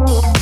Oh.